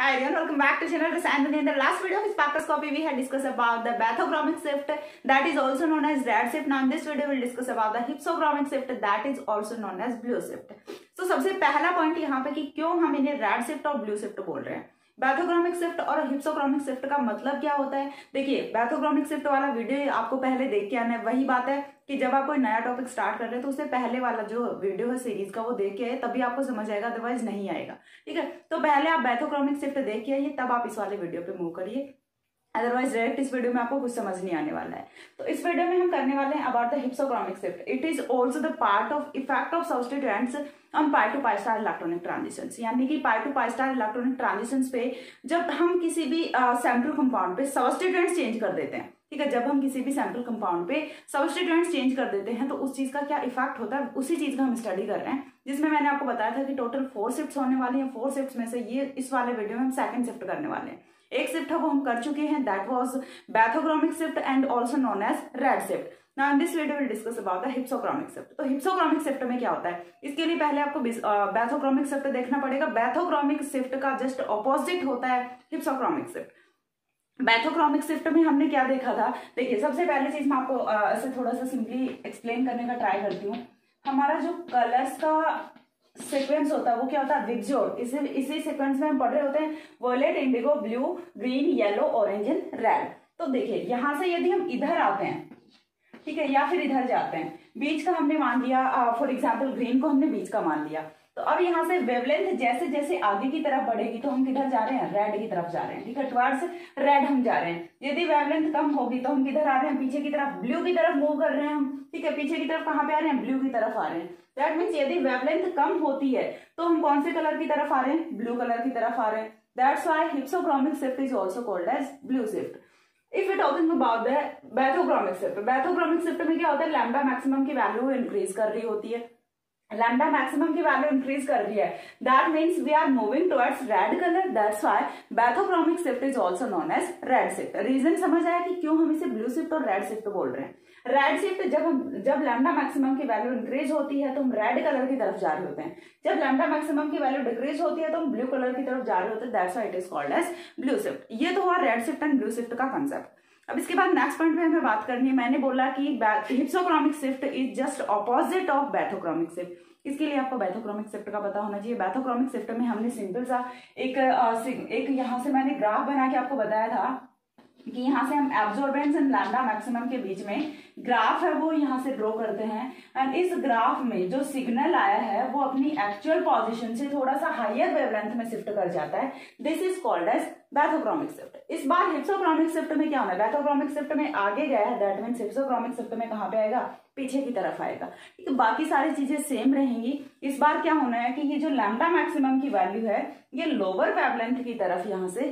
Hi everyone, welcome back to channel and in the last video of spectroscopy we had discussed about the bathochromic shift that is also known as red shift. Now in this video we'll discuss about the hypsochromic shift that is also known as blue shift. So सबसे पहला point यहाँ पे कि क्यों हम इन्हें red shift और blue shift बोल रहे हैं बैथोग्रामिक शिफ्ट और हिप्सोग्रामिक शिफ्ट का मतलब क्या होता है? देखिए बैथोग्रामिक शिफ्ट वाला वीडियो आपको पहले देख के आना है। वही बात है कि जब आप कोई नया टॉपिक स्टार्ट कर रहे हैं तो उससे पहले वाला जो वीडियो है सीरीज़ का, वो देख के आए, तभी आपको समझ आएगा अदरवाइज़ नहीं आएगा। ठीक है? तो पहले आप बैथोग्रामिक शिफ्ट देख के आइए, तब आप इस वाले वीडियो पे मूव करिए। अदरवाइज़ डायरेक्ट इस वीडियो में आपको कुछ समझ नहीं आने वाला है। तो इस वीडियो में हम करने वाले हैं about the hypsochromic shift it is also the part of effect of substituents on pi to pi star electronic transition यानी कि pi to pi star electronic transition पे जब हम किसी भी uh, कंपाउंड पे सब्सटीट्यूएंट्स चेंज कर देते हैं ठीक है? जब हम किसी भी सैंपल कंपाउंड पे सब्सटीट्यूएंट्स चेंज कर देते हैं तो उस चीज़ का क्या इफ़ेक्ट होता है? उसी चीज़ का हम स्टडी कर रहे हैं जिसमें मैंने आपको बताया था कि टोटल फोर शिफ्ट होने वाली है। फोर शिफ्ट में से ये इस वाले वीडियो में हम सेकंड शिफ्ट करने वाले हैं। एक शिफ्ट वो हम कर चुके हैं that was bathochromic shift and also known as red shift now this video will discuss about the hypsochromic shift तो हिप्सोक्रोमिक शिफ्ट में क्या होता है? इसके लिए पहले आपको बैथोक्रोमिक शिफ्ट देखना पड़ेगा। बैथोक्रोमिक शिफ्ट का जस्ट ऑपोजिट होता है हिप्सोक्रोमिक शिफ्ट बैथोक्रोमिक शिफ्ट में हमने क्या देखा था? देखिए, सबसे पहले चीज़ मैं आपको ऐसे थोड़ा सा सिंपली एक्सप्लेन करने का ट्राई करती हूँ। हमारा जो कलर्स का सीक्वेंस होता है, वो क्या होता है विक्जोर इसी इसी सीक्वेंस में हम पढ़ रहे होते हैं violet indigo blue green yellow orange and red तो देखिए, यहाँ से यदि हम इधर आते हैं, ठीक है, या फिर इधर जाते हैं, बीच का हमने मान लिया फॉर एग्ज़ाम्पल ग्रीन को हमने बीच का मान लिया। तो अब यहाँ से वेवलेंथ जैसे जैसे आगे की तरफ़ बढ़ेगी तो हम किधर जा रहे हैं रेड की तरफ़ जा रहे हैं, ठीक है? टुवर्ड्स रेड हम जा रहे हैं। यदि वेवलेंथ कम होगी तो हम किधर आ रहे हैं, पीछे की तरफ़ ब्लू की तरफ़ मूव कर रहे हैं हम, ठीक है? पीछे की तरफ़ कहाँ पे आ रहे हैं? ब्लू की तरफ़ आ रहे हैं। दैट मीन्स यदि वेवलेंथ कम होती है तो हम कौन से कलर की तरफ़ आ रहे हैं? ब्लू कलर की तरफ़ आ रहे हैं। That's why hypsochromic shift is also called as blue shift if you talking about the bathochromic shift bathochromic shift में क्या होता है? लैम्डा मैक्सिमम की वैल्यू इंक्रीज कर रही होती है। लैम्डा मैक्सिमम की वैल्यू इंक्रीज कर रही है। That means we are moving towards red colour that's why bathochromic shift is also known as red shift reason समझ आया कि क्यों हम इसे ब्लू शिफ्ट और रेड शिफ्ट बोल रहे हैं? रेड शिफ्ट जब हम, जब लैम्डा मैक्सिमम की वैल्यू इंक्रीज होती है तो हम रेड कलर की तरफ़ जा रहे होते हैं। जब लैम्डा मैक्सिमम की वैल्यू डिक्रीज होती है तो हम ब्लू कलर की तरफ़ जा रहे होते हैं। It is called as blue shift ये तो हुआ red shift and blue shift का कंसेप्ट अब इसके बाद नेक्स्ट पॉइंट में हमें बात करनी है। मैंने बोला कि hypsochromic shift is just opposite of bathochromic shift इसके लिए आपको बैथोक्रोमिक शिफ्ट का पता होना चाहिए। बैथोक्रोमिक शिफ्ट में हमने सिंपल सा एक एक यहाँ से मैंने ग्राफ बना के आपको बताया था। कि यहाँ से हम एब्जॉर्बेंस एंड लैंडा मैक्सिमम के बीच में ग्राफ है, वो यहाँ से ड्रॉ करते हैं। एंड इस ग्राफ में जो सिग्नल आया है, वो अपनी एक्चुअल पोजीशन से थोड़ा सा हायर वेवलेंथ में शिफ्ट कर जाता है। This is called as bathochromic shift. इस बार हिप्सोक्रोमिक शिफ्ट में क्या होना है? बैथोक्रोमिक शिफ्ट में आगे गया है दैट मीन हिप्सोक्रोमिक शिफ्ट में कहाँ पे आएगा? पीछे की तरफ़ आएगा। ठीक है बाकी सारी चीज़ें सेम रहेंगी। इस बार क्या होना है कि ये जो लैम्डा मैक्सिमम की वैल्यू है, ये लोअर वेवलेंथ की तरफ़ यहाँ से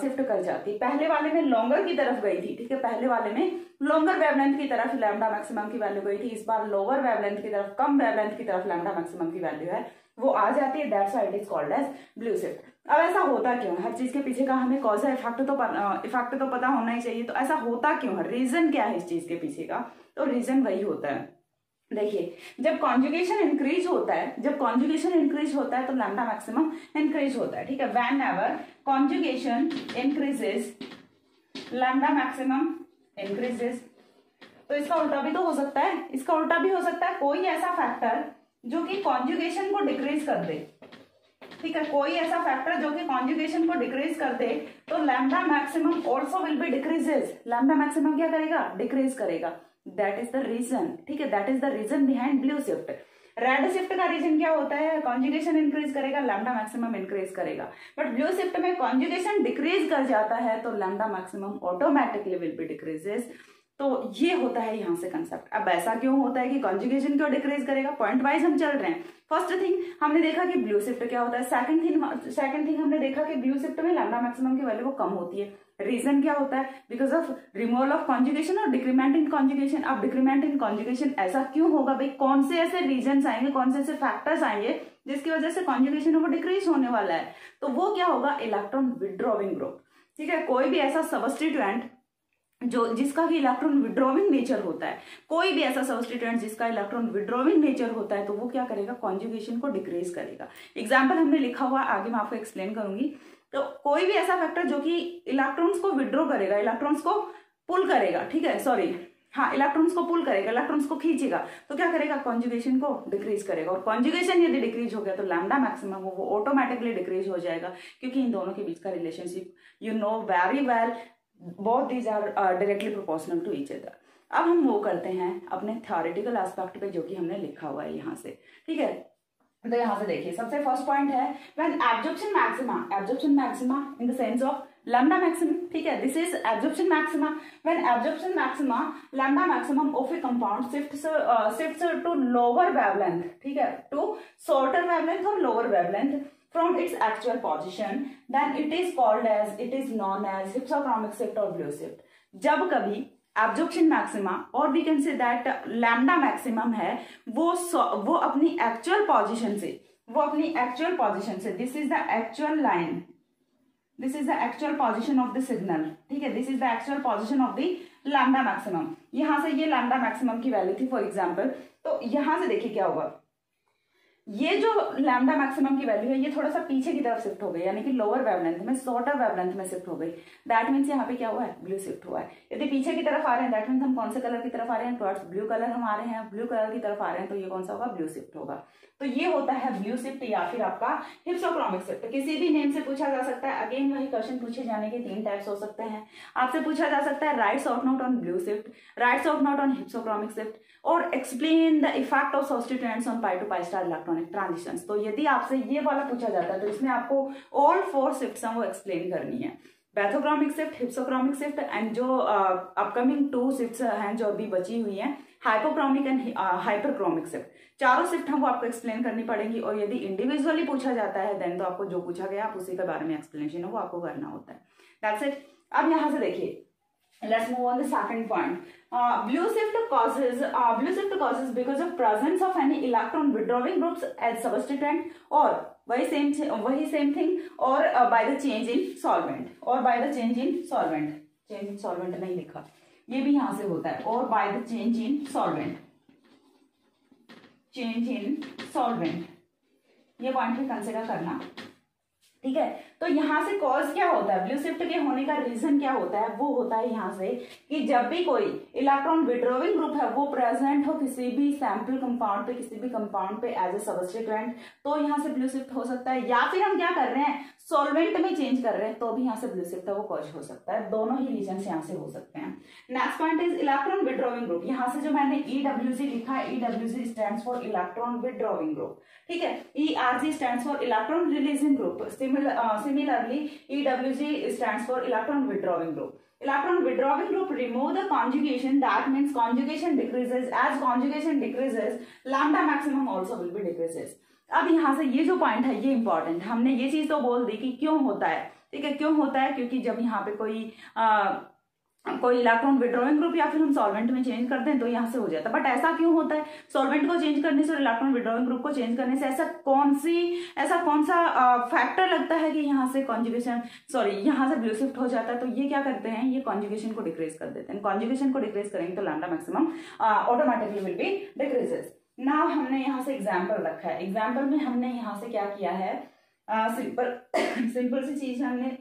शिफ्ट कर जाती है। पहले वाले में लॉन्गर की तरफ़ गई थी, ठीक है? पहले वाले में लॉन्गर वेवलेंथ की तरफ़ लैम्डा मैक्सिमम की वैल्यू गई थी। इस बार लोअर वेवलेंथ की तरफ़, कम वेवलेंथ की तरफ़ लैम्डा मैक्सिमम की वैल्यू है। वो आ जाती है that's it is called as blue shift अब ऐसा होता क्यों हर चीज़ के पीछे का हमें कौन सा इफ़ेक्ट तो इफ़ेक्ट तो पता होना ही चाहिए। तो ऐसा होता क्यों है? रीजन क्या है इस चीज़ के पीछे का? तो रीजन वही होता है। देखिए, जब कॉन्जुगेशन इंक्रीज होता है, जब कॉन्जुगेशन इंक्रीज होता है तो लैम्डा मैक्सिमम इंक्रीज होता है, ठीक है? Whenever conjugation increases lambda maximum increases तो इसका उल्टा भी तो हो सकता है। इसका उल्टा भी हो सकता है। कोई ऐसा फैक्टर जो कि कॉन्जुगेशन को डिक्रीज कर दे। ठीक है, कोई ऐसा फैक्टर जो कि कॉन्जुगेशन को डिक्रीज कर दे तो lambda maximum also will be decreases lambda maximum क्या करेगा? डिक्रीज करेगा. दैट इज़ द रीजन ठीक है that is the reason behind blue shift red shift का रीजन क्या होता है? कॉन्जुगेशन इंक्रीज करेगा लैम्डा मैक्सिमम इंक्रीज करेगा. बट ब्लू शिफ्ट में कॉन्जुगेशन डिक्रीज कर जाता है तो lambda maximum automatically will be decreases तो ये होता है यहाँ से कंसेप्ट अब ऐसा क्यों होता है कि कॉन्जुगेशन क्यों डिक्रीज करेगा? पॉइंट वाइज हम चल रहे हैं. फ़र्स्ट थिंग हमने देखा कि ब्लू शिफ्ट क्या होता है? सेकंड थिंग सेकंड थिंग हमने देखा कि ब्लू शिफ्ट में लैम्डा मैक्सिमम की वैल्यू वो कम होती है. रीजन क्या होता है? Because of removal of conjugation और डिक्रीमेंट इन कॉन्जुगेशन अब डिक्रीमेंट इन कॉन्जुगेशन ऐसा क्यों होगा भाई? कौन से ऐसे रीजन आएँगे? कौन से ऐसे फैक्टर्स आएँगे जिसकी वजह से कॉन्जुगेशन वो डिक्रीज होने वाला है? तो वो क्या होगा? इलेक्ट्रॉन विड्रॉविंग ग्रुप ठीक है? कोई भी ऐसा सबस्टिट्यूएंट जो, जिसका भी इलेक्ट्रॉन विड्रॉविंग नेचर होता है। कोई भी ऐसा सब्सटीट्यूएंट जिसका इलेक्ट्रॉन विड्रॉविंग नेचर होता है तो वो क्या करेगा? कॉन्जुगेशन को डिक्रीज करेगा। एग्ज़ाम्पल हमने लिखा हुआ, आगे मैं आपको एक्सप्लेन करूँगी। तो कोई भी ऐसा फैक्टर जो कि इलेक्ट्रॉन्स को विड्रॉ करेगा इलेक्ट्रॉन्स को पुल करेगा, ठीक है? सॉरी हाँ इलेक्ट्रॉन्स को पुल करेगा इलेक्ट्रॉन्स को खींचेगा। तो क्या करेगा? कॉन्जुगेशन को डिक्रीज करेगा। और कॉन्जुगेशन यदि डिक्रीज हो गया तो लैम्डा मैक्सिमम वो ऑटोमेटिकली डिक्रीज हो जाएगा, क्योंकि इन दोनों के बीच का relationship you know very well बहुत these are directly proportional to each other अब हम वो करते हैं अपने थियोरिटिकल एस्पेक्ट पे जो कि हमने लिखा हुआ है यहाँ से। ठीक है? तो यहाँ से देखिए, सबसे फ़र्स्ट पॉइंट है when absorption maxima absorption maxima in the sense of lambda maximum ठीक है? This is absorption maxima when absorption maxima lambda maximum of a compound shifts shifts to lower wavelength ठीक है? टू शॉर्टर वेवलेंथ और lower wavelength from its actual position, then it is called as, it is known as hypsochromic shift or blue shift. जब कभी absorption maxima और we can say that lambda maximum है, वो वो अपनी actual position से, वो अपनी एक्चुअल पोजीशन से this is the actual line this is the actual position of the signal ठीक है? This is the actual position of the lambda maximum यहाँ से ये लैम्डा मैक्सिमम की वैल्यू थी फॉर एग्ज़ाम्पल तो यहाँ से देखिए क्या होगा ये जो लैमडा मैक्सिमम की वैल्यू है, ये थोड़ा सा पीछे की तरफ़ शिफ्ट हो गई, यानी कि लोअर वेवलेंथ में शॉर्टर वेवलेंथ में शिफ्ट हो गई। दैट मीन्स यहाँ पे क्या हुआ है? ब्लू शिफ्ट हुआ है। यदि पीछे की तरफ़ आ रहे हैं दैट मीन्स हम कौन से कलर की तरफ़ आ रहे हैं? टुवर्ड्स ब्लू कलर हम आ रहे हैं। ब्लू कलर की तरफ़ आ रहे हैं तो ये कौन सा होगा? ब्लू शिफ्ट होगा। तो ये होता है ब्लू शिफ्ट या फिर आपका हिप्सोक्रोमिक शिफ्ट किसी भी नेम से पूछा जा सकता है। अगेन वही क्वेश्चन पूछे जाने के तीन टाइप्स हो सकते हैं। आपसे पूछा जा सकता है write short note on blue shift write short note on hypsochromic shift और explain the effect of substituents on pi to pi star electronic transition तो यदि आपसे ये वाला पूछा जाता है तो इसमें आपको ऑल फोर शिफ्ट वो एक्सप्लेन करनी है। Bathochromic shift hypsochromic shift and जो अपकमिंग टू शिफ्ट हैं जो अभी बची हुई हैं हाइपोक्रोमिक एंड हाइपरक्रोमिक शिफ्ट चारों शिफ्ट हम वो आपको एक्सप्लेन करनी पड़ेगी, और यदि इंडिविजुअली पूछा जाता है देन तो आपको जो पूछा गया, आप उसी के बारे में एक्सप्लेनेशन है, वो आपको करना होता है। दैट्स इट अब यहाँ से देखिए। Let's move on the second point. Uh, blue shift causes uh, blue shift causes because of presence of any electron withdrawing groups as substituent or वही सेम वही सेम थिंग और by the change in solvent और by the change in solvent change in solvent नहीं लिखा ये भी यहाँ से होता है और by the change in solvent change in solvent ये पॉइंट भी कंसिडर करना ठीक है तो यहाँ से कॉज क्या होता है? ब्लू शिफ्ट के होने का रीजन क्या होता है? वो होता है यहाँ से कि जब भी कोई इलेक्ट्रॉन विड्रोविंग ग्रुप है, वो प्रेजेंट हो किसी भी सैंपल कंपाउंड पे, किसी भी कंपाउंड पे एज ए सबस्टिट्यूएंट तो यहाँ से ब्लू शिफ्ट हो सकता है। या फिर हम क्या कर रहे हैं? सोलवेंट में चेंज कर रहे हैं तो भी यहाँ से ब्लू शिफ्ट है, वो कॉज हो सकता है। दोनों ही रीजन यहाँ से हो सकते हैं। Next point is electron withdrawing group यहाँ से जो मैंने ईडब्ल्यूजी लिखा है EWG stand for electron withdrawing group ठीक है? E R G stand for electron releasing group similarly EWG stands for electron withdrawing group. electron withdrawing group remove the conjugation that means conjugation decreases as conjugation decreases lambda maximum also will be decreases अब यहाँ से ये जो point है ये important हमने ये चीज़ तो बोल दी कि क्यों होता है ठीक है क्यों होता है क्योंकि जब यहाँ पे कोई आ, कोई इलेक्ट्रॉन विड्रॉइंग ग्रुप या फिर हम सॉल्वेंट में चेंज कर दें तो यहाँ से हो जाता है। बट ऐसा क्यों होता है? सॉल्वेंट को चेंज करने से और इलेक्ट्रॉन विड्रॉइंग ग्रुप को चेंज करने से ऐसा कौन सी, ऐसा कौन सा फैक्टर लगता है कि यहाँ से कॉन्जुगेशन सॉरी यहाँ से ब्लू शिफ्ट हो जाता है? तो ये क्या करते हैं? ये कॉन्जुगेशन को डिक्रीज कर देते हैं। कॉन्जुगेशन को डिक्रीज करेंगे तो lambda maximum automatically will be decreases now हमने यहाँ से एग्ज़ाम्पल रखा है। एग्ज़ाम्पल में हमने यहाँ से क्या किया है? सिंपल सिंपल सी चीज़ हमने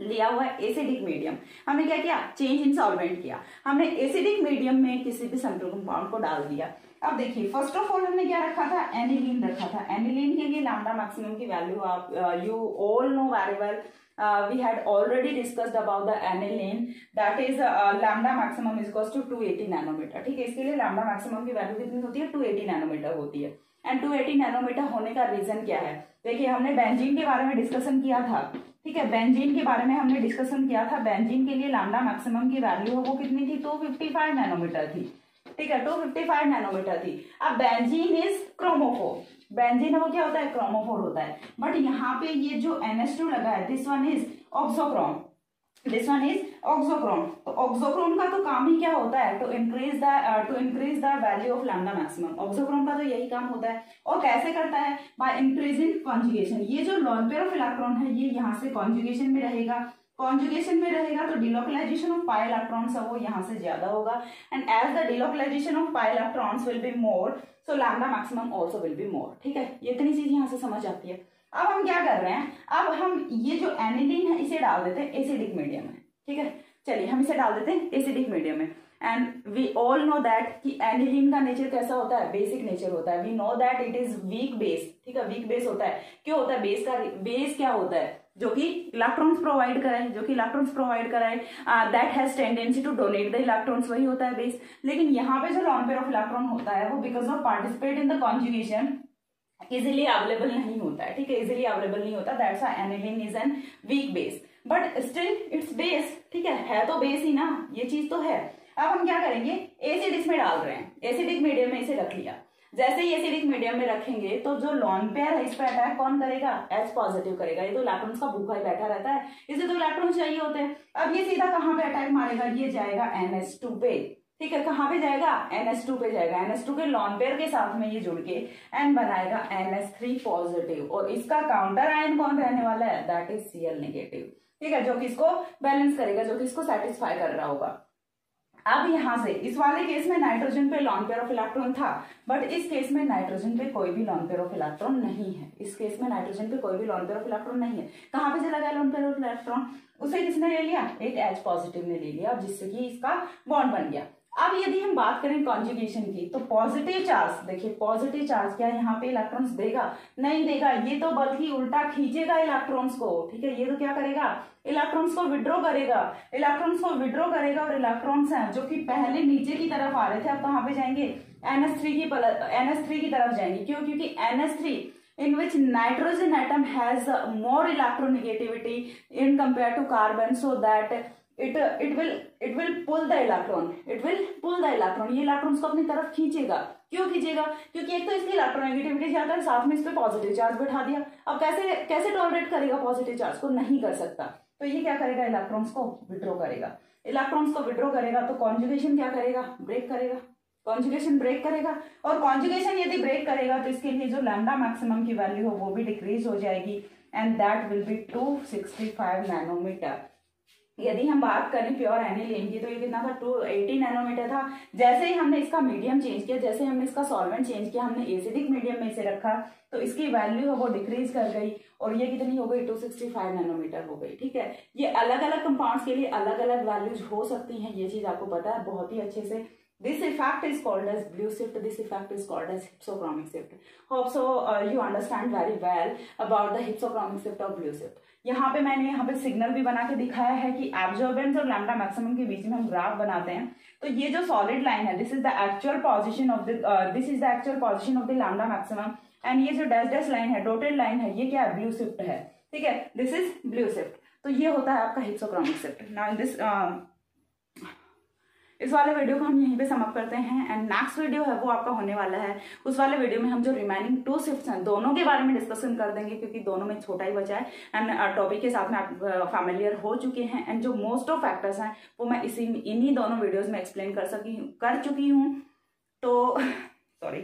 लिया हुआ एसिडिक मीडियम हमने क्या किया? चेंज इन सॉल्वेंट किया। हमने एसिडिक मीडियम में किसी भी सेंट्रल कंपाउंड को डाल दिया। अब देखिए फ़र्स्ट ऑफ़ ऑल हमने क्या रखा था? एनिलीन रखा था। एनिलीन के लिए लैम्डा मैक्सिमम की वैल्यू आप you all know very well uh, we had already discussed about the aniline. That is uh, lambda maximum is equals to 280 nanometer ठीक है इसके लिए lambda maximum की वैल्यू कितनी होती है? 280 नैनोमीटर होती है। एंड 280 नैनोमीटर होने का रीजन क्या है? देखिए हमने बेंजीन के बारे में डिस्कशन किया था। ठीक है बेंजीन के बारे में हमने डिस्कशन किया था। बेंजीन के लिए लैम्डा मैक्सिमम की वैल्यू है, वो कितनी थी? 255 नैनोमीटर थी। ठीक है 255 नैनोमीटर थी। अब बेंजीन इज़ क्रोमोफोर बेंजीन वो क्या होता है? क्रोमोफोर होता है। बट यहाँ पे ये जो NH2 लगा है this one is auxochrome this one is auxochrome तो ऑक्सोक्रोम का तो काम ही क्या होता है? To increase the to increase the value of lambda maximum auxochrome का तो यही काम होता है। और कैसे करता है? बाय इंक्रीजिंग कॉन्जुगेशन ये जो लॉन पेयर ऑफ़ इलेक्ट्रॉन है, ये यहाँ से कॉन्जुगेशन में रहेगा। कॉन्जुगेशन में रहेगा तो डिलोकलाइजेशन ऑफ़ पाई इलेक्ट्रॉन्स है, वो यहाँ से ज़्यादा होगा। And as the delocalisation of pi electrons will be more so lambda maximum also will be more ठीक है? ये इतनी चीज़ यहाँ से समझ आती है। अब हम क्या कर रहे हैं? अब हम ये जो एनिलीन है, इसे डाल देते हैं एसिडिक मीडियम में, ठीक है? चलिए, हम इसे डाल देते हैं एसिडिक मीडियम में। And we all know that कि एनिलीन का नेचर कैसा होता है? बेसिक नेचर होता है। We know that it is weak base ठीक है? वीक बेस होता है। क्यों होता है? बेस का बेस क्या होता है? जो कि इलेक्ट्रॉन्स प्रोवाइड कराए, जो कि इलेक्ट्रॉन्स प्रोवाइड कराए that has tendency to donate the electrons वही होता है बेस लेकिन यहाँ पे जो लॉन पेयर ऑफ़ इलेक्ट्रॉन होता है, वो because of participate in the conjugation easily available नहीं होता है, ठीक है? इजिली अवेलेबल नहीं होता that's aniline is an weak base but still it's base ठीक है? है तो बेस ही ना, ये चीज़ तो है। अब हम क्या करेंगे? एसिड इसमें डाल रहे हैं। एसिडिक मीडियम में इसे रख लिया। जैसे ही एसिडिक मीडियम में रखेंगे तो जो लॉन पेयर है, इस पर अटैक कौन करेगा? एच पॉजिटिव करेगा। ये तो इलेक्ट्रॉन्स का भूखा ही बैठा रहता है। इसे तो इलेक्ट्रॉन चाहिए होते हैं। अब ये सीधा कहाँ पे अटैक मारेगा? ये जाएगा एनएस टू पे। ठीक है कहाँ पे जाएगा? NS2 पे जाएगा। NS2 के लॉन पेयर के साथ में ये जुड़ के एन बनाएगा NS3 पॉजिटिव और इसका काउंटर आयन कौन रहने वाला है? दैट इज़ Cl नेगेटिव ठीक है, जो कि इसको बैलेंस करेगा, जो कि इसको सेटिस्फाई कर रहा होगा। अब यहाँ से, इस वाले केस में नाइट्रोजन पे लॉन पेयर ऑफ़ इलेक्ट्रॉन था बट इस केस में नाइट्रोजन पे कोई भी लॉन पेयर ऑफ़ इलेक्ट्रॉन नहीं है। इस केस में नाइट्रोजन पे कोई भी लॉन पेयर ऑफ़ इलेक्ट्रॉन नहीं है। कहाँ पे चला गया लॉन पेयर ऑफ़ इलेक्ट्रॉन उसे किसने ले लिया? एक एच पॉजिटिव ने ले लिया, जिससे कि इसका बॉन्ड बन गया। अब यदि हम बात करें कॉन्जुगेशन की तो पॉजिटिव चार्ज देखिए पॉजिटिव चार्ज क्या यहाँ पे इलेक्ट्रॉन्स देगा। नहीं देगा, ये तो बल्कि उल्टा खींचेगा इलेक्ट्रॉन्स को, ठीक है? ये तो क्या करेगा? इलेक्ट्रॉन्स को विड्रॉ करेगा। इलेक्ट्रॉन्स को विड्रॉ करेगा और इलेक्ट्रॉन्स हैं, जो कि पहले नीचे की तरफ़ आ रहे थे, अब कहाँ पे जाएँगे? एनएस थ्री की एनएस थ्री की तरफ़ जाएँगे। क्यों? क्योंकि NS three in which nitrogen atom has more electronegativity in compared to carbon, so that it it will it will pull the electron it will pull the electron ये electron को अपनी तरफ़ खींचेगा। क्यों खींचेगा? क्योंकि एक तो इसकी इलेक्ट्रोनेगेटिविटी ज़्यादा है, साथ में इस पर पॉजिटिव चार्ज बैठा दिया। अब कैसे कैसे टॉलरेट करेगा पॉजिटिव चार्ज को? नहीं कर सकता। तो ये क्या करेगा? इलेक्ट्रॉन्स को विड्रॉ करेगा। इलेक्ट्रॉन्स को विड्रॉ करेगा तो कॉन्जुगेशन क्या करेगा? ब्रेक करेगा। कॉन्जुगेशन ब्रेक करेगा। और कॉन्जुगेशन यदि ब्रेक करेगा तो इसके लिए जो लैंडा मैक्सिमम की वैल्यू हो, वो भी डिक्रीज हो जाएगी। And that will be two sixty five nanometre यदि हम बात करें प्योर एनिलीन की तो ये कितना था? टू एटी नैनोमीटर था। जैसे ही हमने इसका मीडियम चेंज किया, जैसे हमने इसका सॉल्वेंट चेंज किया, हमने एसिडिक मीडियम में इसे रखा तो इसकी वैल्यू है वो डिक्रीज कर गई, और ये कितनी हो गई? 265 नैनोमीटर हो गई, ठीक है? ये अलग अलग कंपाउंड्स के लिए अलग अलग वैल्यूज़ हो सकती है, ये चीज़ आपको पता है, बहुत ही अच्छे से This effect is called as blue shift. This effect is called as hypsochromic shift. Hope so uh, you understand very well about the hypsochromic shift of blue shift. यहाँ पे मैंने यहाँ पे सिग्नल भी बना के दिखाया है कि एब्जॉर्बेंस और लैम्डा मैक्सिमम के बीच में हम ग्राफ बनाते हैं। तो ये जो सॉलिड लाइन है this is the actual position of the this is the actual position of the lambda maximum and ये जो डैश डैश लाइन है डोटेड लाइन है ये क्या है? ब्लू शिफ्ट है। ठीक है? दिस इज़ ब्लू शिफ्ट तो ये होता है आपका हिप्सोक्रोमिक शिफ्ट नाउ दिस इस वाले वीडियो को हम यहीं पे समअप करते हैं एंड नेक्स्ट वीडियो है, वो आपका होने वाला है। उस वाले वीडियो में हम जो रिमेनिंग टू शिफ्ट हैं, दोनों के बारे में डिस्कशन कर देंगे, क्योंकि दोनों में छोटा ही बचा है एंड टॉपिक के साथ में आप फैमिलियर हो चुके हैं एंड जो मोस्ट ऑफ़ फैक्टर्स हैं, वो मैं इसी, इन्हीं दोनों वीडियोज़ में एक्सप्लेन कर सकी कर चुकी हूँ। तो सॉरी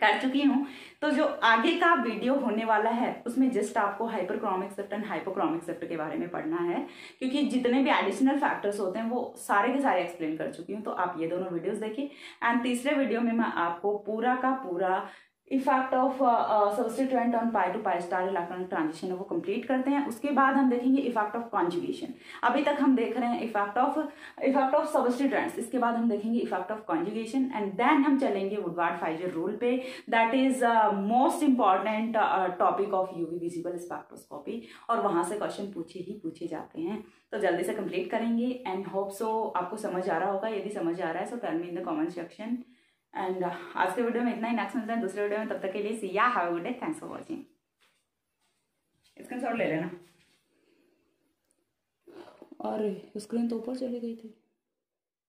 कर चुकी हूँ। तो जो आगे का वीडियो होने वाला है, उसमें जस्ट आपको hyperchromic shift and hypochromic shift के बारे में पढ़ना है, क्योंकि जितने भी एडिशनल फैक्टर्स होते हैं, वो सारे के सारे एक्सप्लेन कर चुकी हूँ। तो आप ये दोनों वीडियोस देखिए। एंड तीसरे वीडियो में मैं आपको पूरा का पूरा effect of substituent on pi to pi star electronic transition वो कंप्लीट करते हैं। उसके बाद हम देखेंगे इफ़ेक्ट ऑफ़ कॉन्जुगेशन अभी तक हम देख रहे हैं effect of effect of substituents इसके बाद हम देखेंगे effect of conjugation and then हम चलेंगे वुडवार्ड फाइजर रूल पे। That is most important topic of UV visible spectroscopy और वहाँ से क्वेश्चन पूछे ही पूछे जाते हैं। तो जल्दी से कंप्लीट करेंगे एंड होप सो आपको समझ आ रहा होगा। यदि समझ आ रहा है so tell me in the comment section and uh, आज के वीडियो में इतना ही नेक्स्ट मिलते हैं दूसरे वीडियो में तब तक के लिए see ya have good day thanks for watching screen shot ले लेना। और स्क्रीन तो ऊपर चली गई थी।